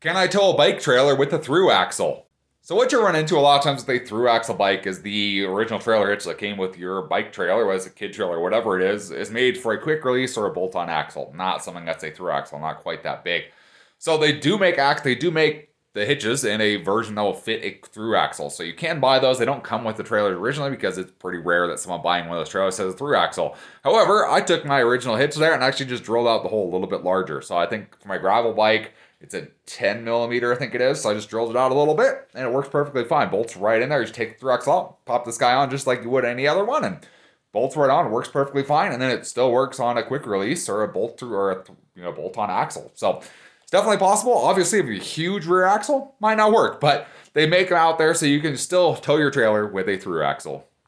Can I tow a bike trailer with a through axle? So what you run into a lot of times with a through axle bike is the original trailer hitch that came with your bike trailer, whether it's a kid trailer, whatever it is, is made for a quick release or a bolt-on axle, not something that's a through axle, not quite that big. So they do make ax they do make the hitches in a version that will fit a through axle. So you can buy those. They don't come with the trailers originally because it's pretty rare that someone buying one of those trailers has a through axle. However, I took my original hitch there and actually just drilled out the hole a little bit larger. So I think for my gravel bike, it's a 10 millimeter, I think it is. So I just drilled it out a little bit and it works perfectly fine. Bolts right in there. You just take the axle out, pop this guy on just like you would any other one, and bolts right on. Works perfectly fine. And then it still works on a quick release or a bolt through or a you know bolt on axle. So it's definitely possible. Obviously, if you have a huge rear axle, might not work, but they make them out there so you can still tow your trailer with a through axle.